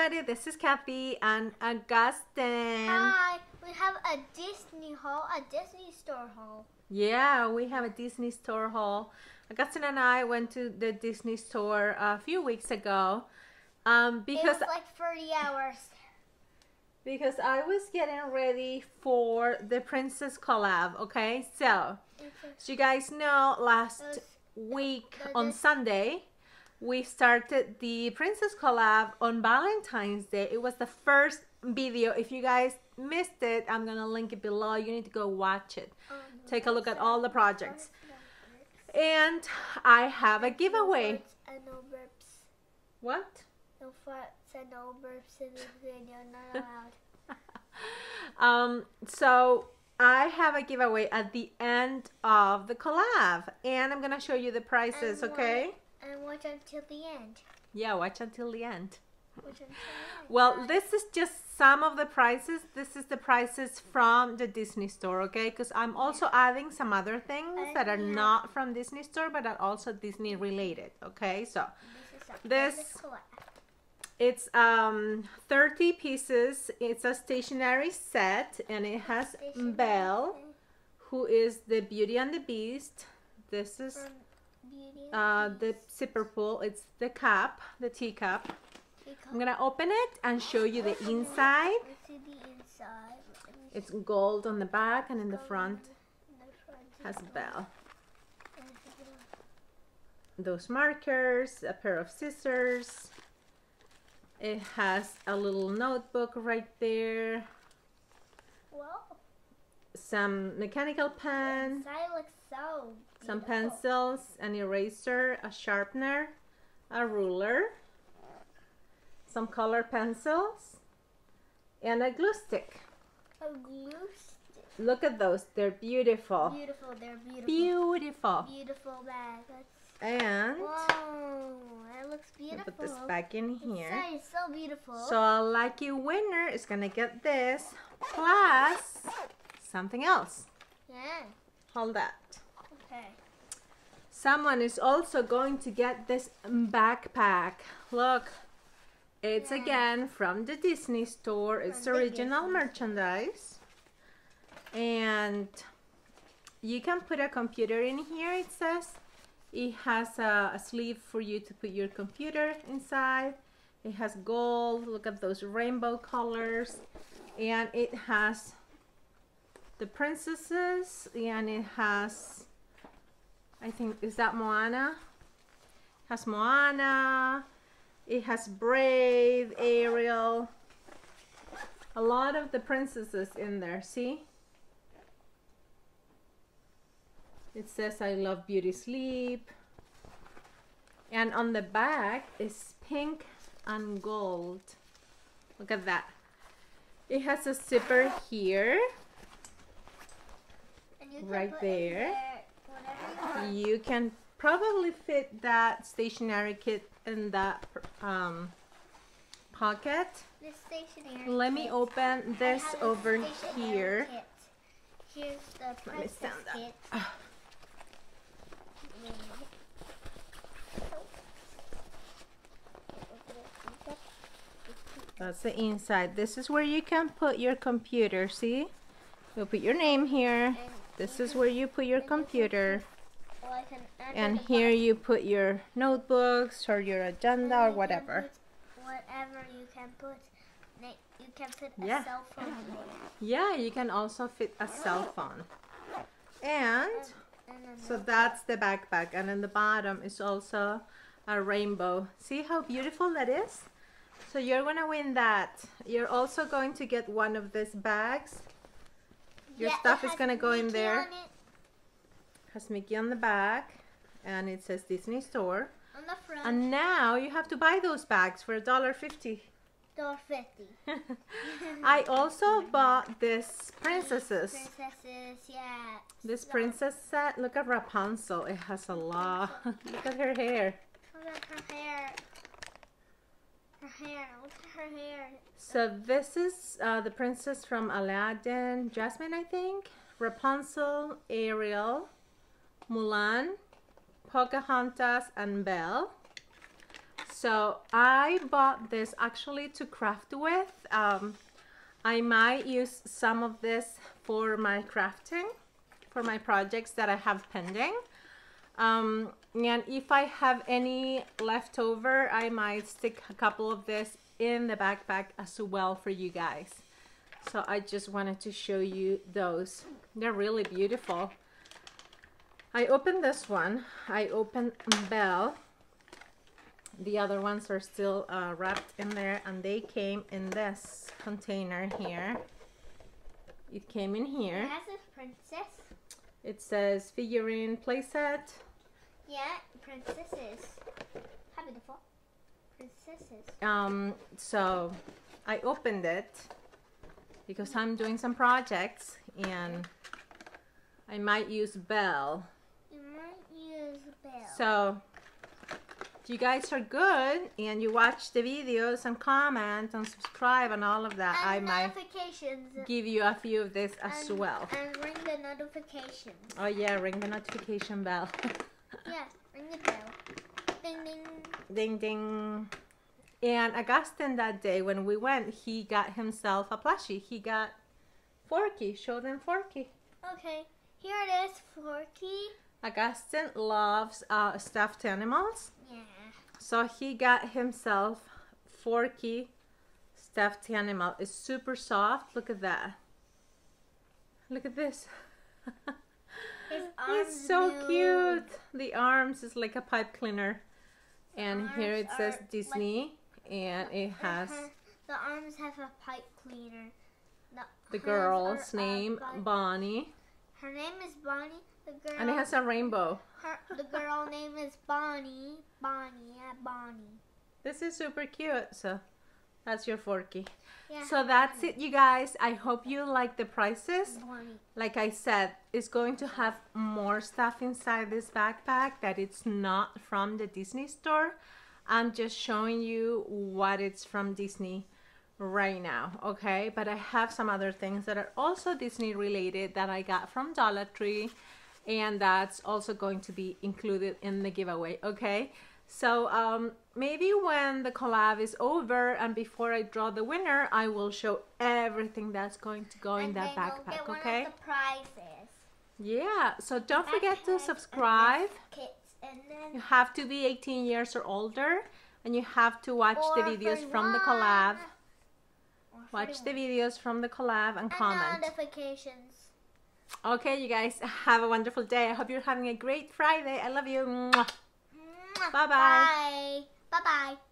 everybody. This is Kathy and Augustine. Hi, we have a Disney haul, a Disney store haul. Yeah, we have a Disney store haul. Augustine and I went to the Disney store a few weeks ago um, because it was like 30 hours. because I was getting ready for the Princess collab. Okay, so as you guys know, last week on Sunday we started the Princess collab on Valentine's Day. It was the first video. If you guys missed it, I'm gonna link it below. You need to go watch it. Take a look at all the projects. And I have a giveaway. No farts and no burps. What? No farts and no burps in this video. Not allowed. um, so I have a giveaway at the end of the collab, and I'm gonna show you the prices, And Okay? And watch until the end. Yeah, watch until the end. Until the end. Well, this is just some of the prices. This is the prices from the Disney store, okay? Because I'm also adding some other things that are Yeah. not from Disney store, but are also Disney related, okay? So This it's um 30 pieces. It's a stationery set, and it has Belle, who is the Beauty and the Beast. This is from Beauty and uh the zipper pull. It's the cup, the teacup. I'm gonna open it and show you the inside. It's gold on the back and in the front has a bell. Those markers, a pair of scissors. It has a little notebook right there, Whoa. Some mechanical pen, so some pencils, an eraser, a sharpener, a ruler, some color pencils, and a glue stick. A glue stick. Look at those, they're beautiful. Beautiful. They're beautiful. Beautiful. Beautiful bag. That's And Whoa, that looks beautiful. put this back in here. Inside is so beautiful. So a lucky winner is gonna get this plus something else. yeah. Hold that. Okay. Someone is also going to get this backpack. Look, it's Yeah. again from the Disney store. It's From original merchandise. And you can put a computer in here, it says. It has a, a sleeve for you to put your computer inside. It has gold. Look at those rainbow colors. And it has the princesses and it has I think is that Moana? Has Moana. It has Brave, Ariel. A lot of the princesses in there, see? It says I love beauty sleep. And on the back is pink and gold. Look at that. It has a zipper here. And you can Right there. you can probably fit that stationery kit in that um, pocket. Let me kit. open this over here. Kit. Here's the Let me stand up. kit. Ah. That's the inside. This is where you can put your computer, see? You'll put your name here. This is where you put your and this is computer. like an under And here you put your notebooks or your agenda or whatever. Whatever you can put. You can put Yeah. a cell phone in. Yeah, you can also fit a cell phone. And And so that's the backpack. And in the bottom is also a rainbow. See how beautiful that is? So you're gonna win that. You're also going to get one of these bags. Your Yeah, stuff is gonna go in there. It, Has Mickey on the back and it says Disney Store. on the front. And now you have to buy those bags for $1.50. Door fifty. I also bought this princesses. Princesses, yeah. This So- princess set, look at Rapunzel. It has a lot. look at her hair. Look at her hair. Her hair. Look at her hair. So this is uh, the princess from Aladdin, Jasmine, I think. Rapunzel, Ariel, Mulan, Pocahontas, and Belle. So I bought this actually to craft with. Um, I might use some of this for my crafting, for my projects that I have pending. Um, and if I have any left over, I might stick a couple of this in the backpack as well for you guys. So I just wanted to show you those. They're really beautiful. I opened this one. I opened Belle. The other ones are still uh, wrapped in there and they came in this container here. It came in It here. has a princess. It says figurine playset. Yeah, princesses. How beautiful. Princesses. Um, so I opened it because I'm doing some projects and I might use Belle. You might use a bell. So if you guys are good and you watch the videos and comment and subscribe and all of that, I might give you a few of this as and, well. And ring the notifications. Oh yeah, ring the notification bell. Yeah, ring the bell. Ding ding. ding ding. And Augustine that day when we went, he got himself a plushie. He got Forky. Show them Forky. Okay, here it is, Forky. Augustine loves uh, stuffed animals. Yeah. So he got himself Forky stuffed animal. It's super soft. Look at that. Look at this. He's so cute. The arms is like a pipe cleaner. And here it says are like- Disney. and it has. The arms have a pipe cleaner. The, the girl's are uh, name, pipe- Bonnie. Her name is Bonnie. The girl. And it has a rainbow. her, the girl name is Bonnie. Bonnie. Yeah, Bonnie. This is super cute. So that's your Forky. Yeah. So that's it, you guys. I hope you like the prices. Like I said, it's going to have more stuff inside this backpack that it's not from the Disney store. I'm just showing you what it's from Disney right now, okay? But I have some other things that are also Disney related that I got from Dollar Tree, and that's also going to be included in the giveaway, okay? So um, maybe when the collab is over and before I draw the winner, I will show everything that's going to go in that backpack, get one okay? Of the prizes. Yeah, so don't forget Backpack to and subscribe. And You have to be 18 years or older, and you have to watch the videos from the collab. Watch the videos from the collab and And comment. notifications. Okay, you guys, have a wonderful day. I hope you're having a great Friday. I love you. Mwah. 拜。拜拜拜。